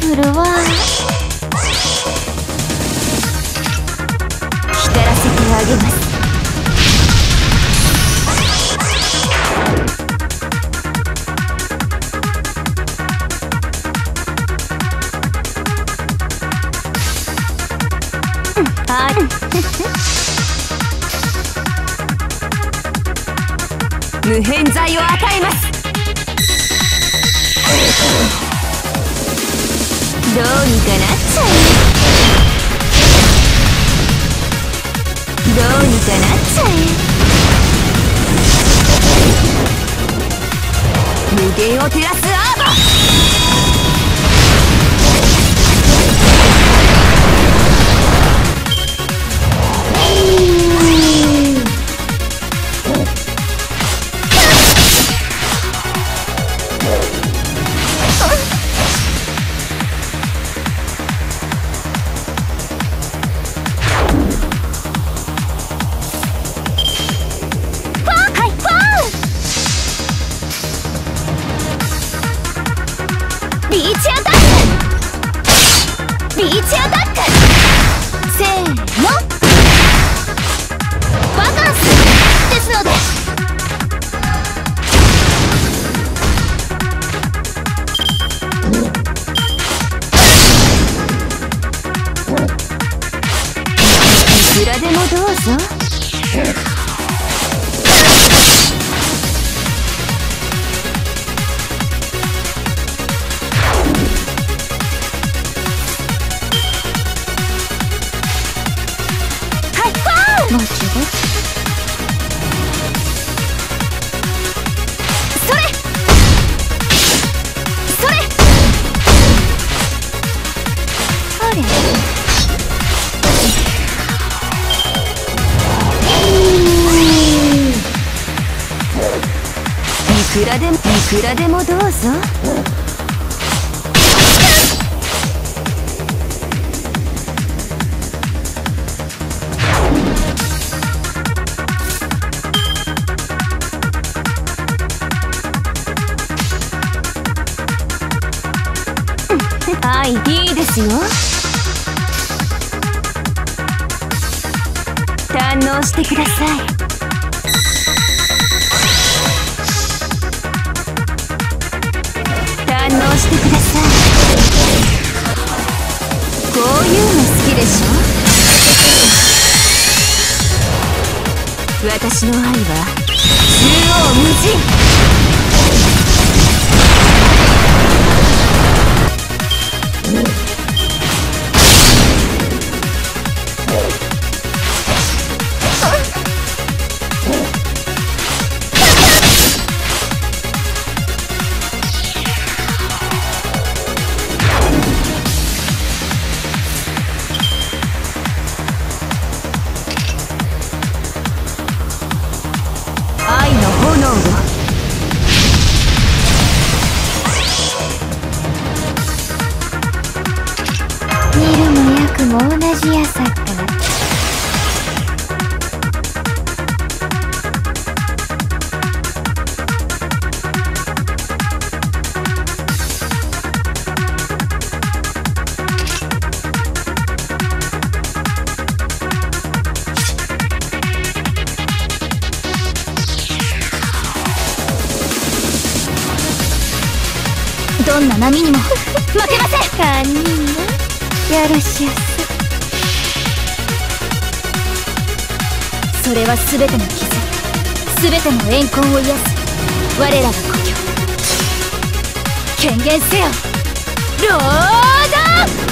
高ぶるわ光らせてあげます無変剤を与えますどうにかなっちゃうどうにかなっちゃえ。無限を照らすアーバらでもどうぞ。はいいいですよ。堪能してください。堪能してください。こういうの好きでしょ？私の愛は縦横無尽。も同じやさかどんな波にも負けません。堪忍なよろしやすそれは全ての傷。全ての怨恨を癒す。我らの故郷。権限せよ。ロード！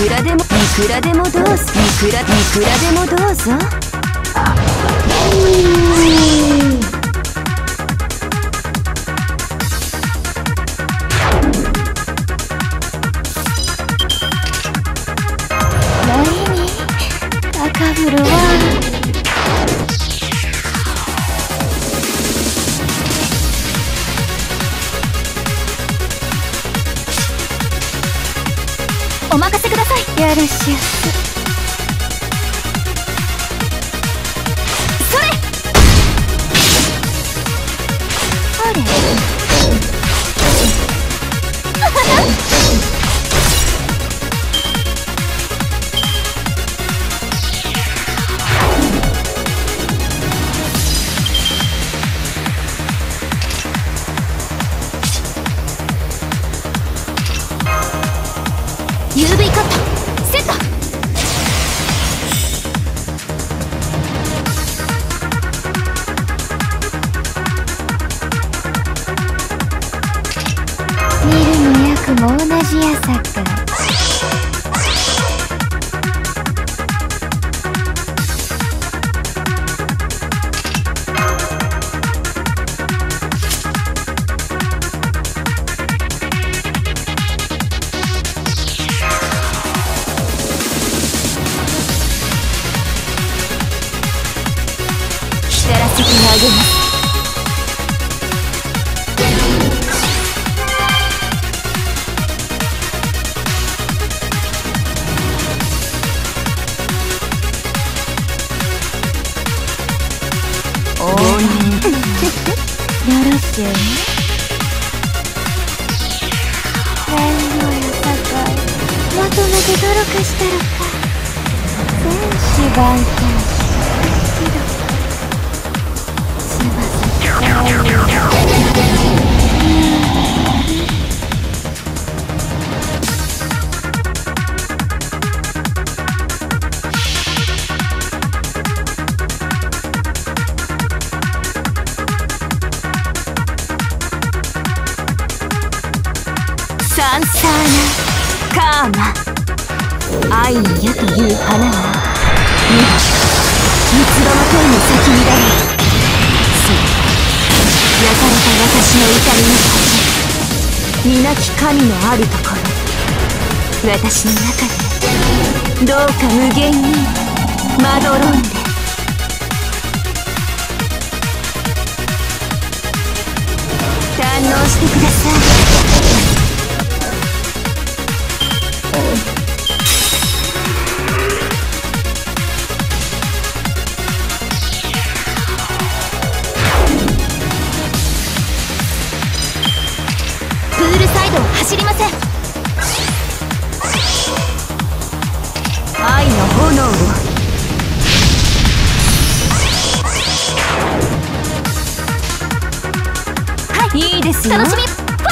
くらでもいくらでもどうぞいくらいくらでもどうぞ。風呂は？お任せください。やるしやそるも同じやさか光らせてあげます。ろしゅうね。面倒やさかいまとめて努力したのか全芝居かけどしばサンサーナカーマ愛の矢という花が今三つ葉の恋の咲き乱れそう焼かれた私の怒りの風皆き神のあるところ私の中でどうか無限にまどろん。で堪能してください走りません。愛の炎を。はい。いいですよ。楽しみ。パ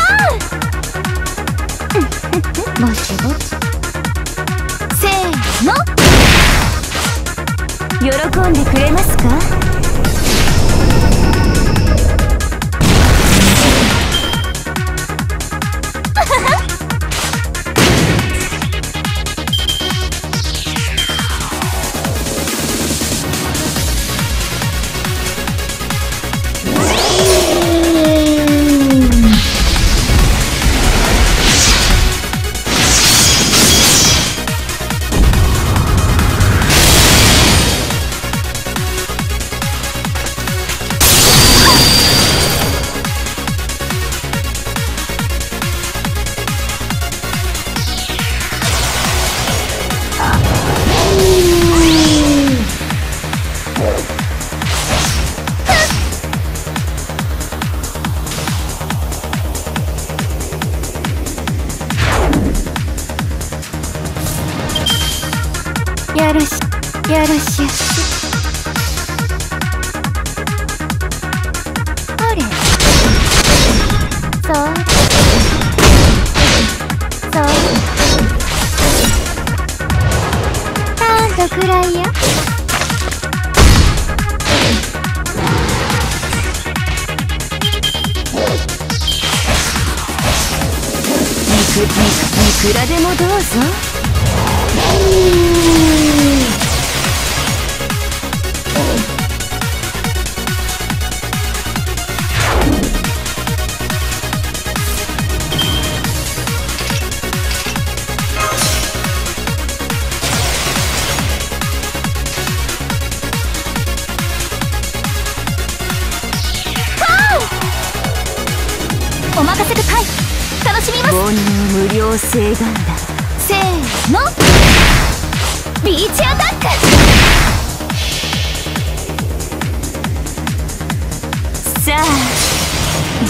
ぼちぼちせーの。喜んでくれますか？やるしやるしやしあれそう。そう。なんとくらいやいくいくいくらでもどう。ぞお任せください。楽しみます。煩悩無料請願だ。せーのビーチアタックさあ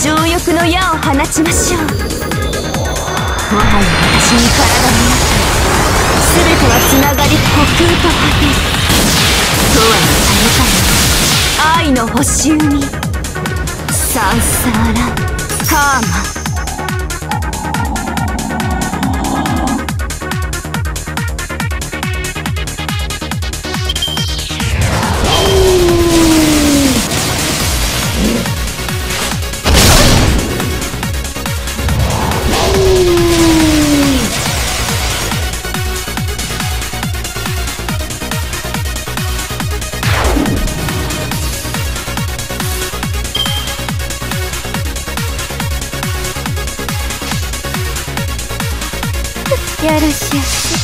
情欲の矢を放ちましょう。もはや私に体がなく全てはつながり呼吸と果てとはされ愛の星海サンサーラカーマよろしやす